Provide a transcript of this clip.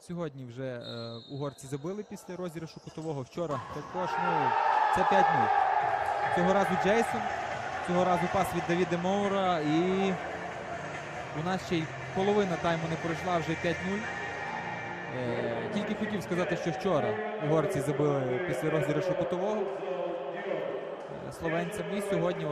Сьогодні вже е, угорці забили після розіграшу кутового. Вчора також ну, це 5-0. Цього разу Джейсон. Цього разу пас від Давіда Моура. І у нас ще й половина тайму не пройшла, вже 5-0. Е, тільки хотів сказати, що вчора угорці забили після розіграшу кутового е, словенцям. І сьогодні